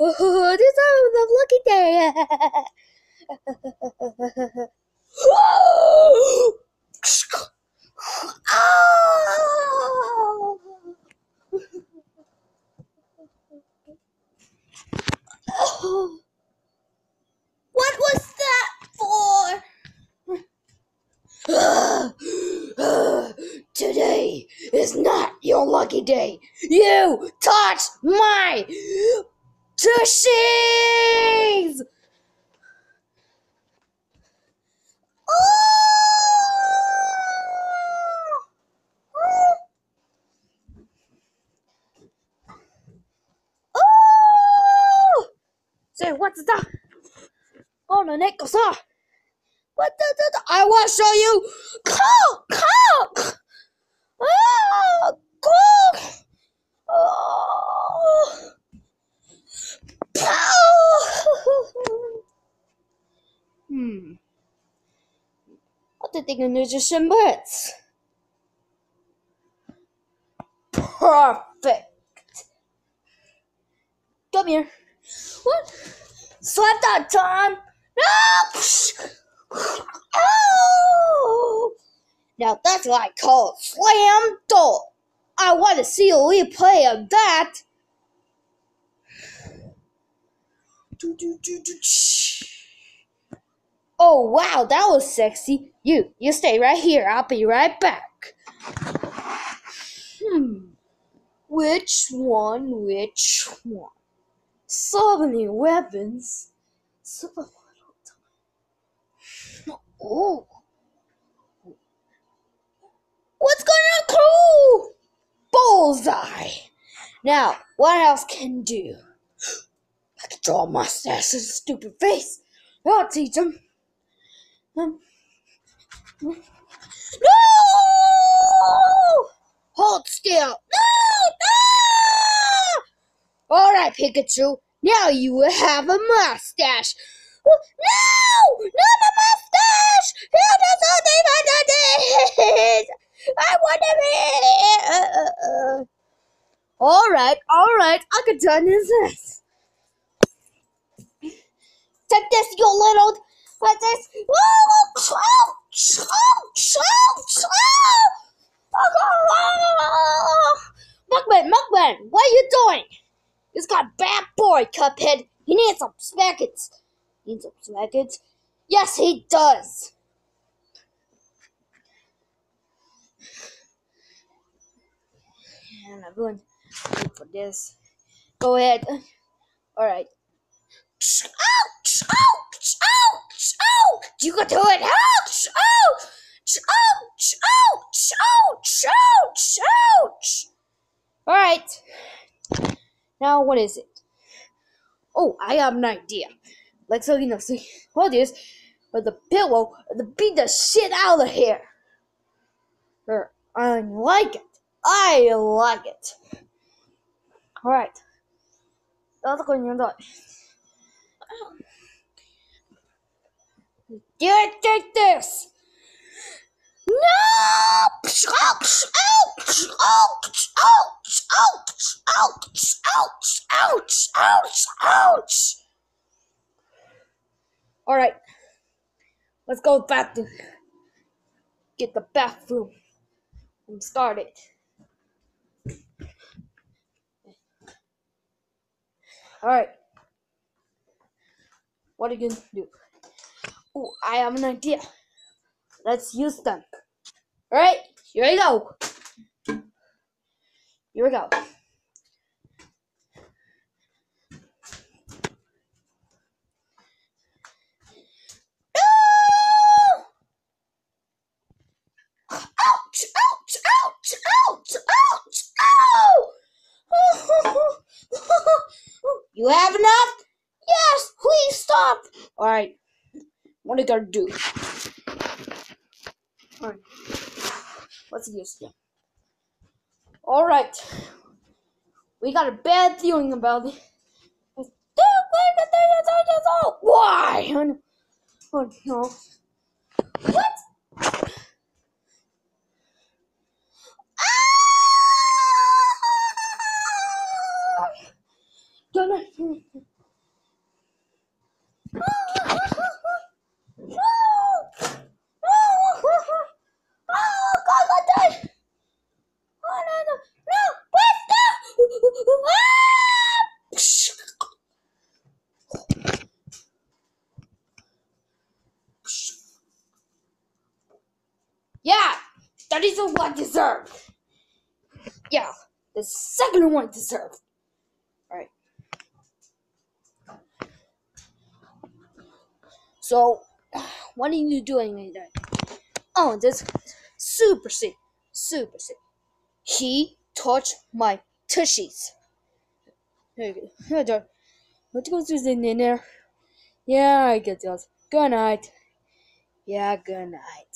Oh, this is a lucky day. oh! What was that for? Today is not your lucky day. You touched my tushies! Oh! What's that? Oh, the neck goes off. What the, the, the? I to show you. Cock! Cock! Ah! Cock! Oh! Hmm. What do you think of musician birds? Perfect. Come here. What? Slap that Tom. No! Oh! Now that's what I call slam dunk. I want to see a replay of that. Oh wow, that was sexy. You, you stay right here. I'll be right back. Hmm. Which one? Which one? So many weapons. Time. Oh. What's going on, crew? Bullseye. Now, what else can do? I can draw a mustache and a stupid face. I'll teach him. Um, no! Hold still. No! No! All right, Pikachu. Now you will have a mustache. No! Not a mustache! Is only my days. I want to be. Uh, uh, uh. All right, all right. I can turn this. this. Take this, you little. What this? Oh, oh, oh, oh, oh. Mugman, what are you doing? He's got bad boy, Cuphead. He needs some spackets. Needs some spackets? Yes, he does. And I'm going for this. Go ahead. All right. Ouch! Ouch! Ouch! Ouch! You can do it! Ouch! Ouch! Ouch! Ouch! Ouch! Ouch! Alright. Now, what is it? Oh, I have an idea. Like, so, you know, see, what is, but the pillow, the beat the shit out of here. I like it. I like it. Alright. That's going to do it. Get, get this! No! Ouch! Ouch! All right. Let's go back to get the bathroom and start it. All right. What are you gonna do? Oh, I have an idea. Let's use them. All right, here we go. Here we go. No! Ouch! Ouch! Ouch! Ouch! Ouch! Ow! You have enough? Yes, please stop. All right, what are you gonna do? All right, what's the use? All right, we got a bad feeling about it. Why? Oh no. Yeah, that is the one deserved. Yeah, the second one deserved. So, what are you doing today? Oh, this super sick, super sick. He touched my tushies. There you go. What goes in there? Yeah, I get those. Good night. Yeah, good night.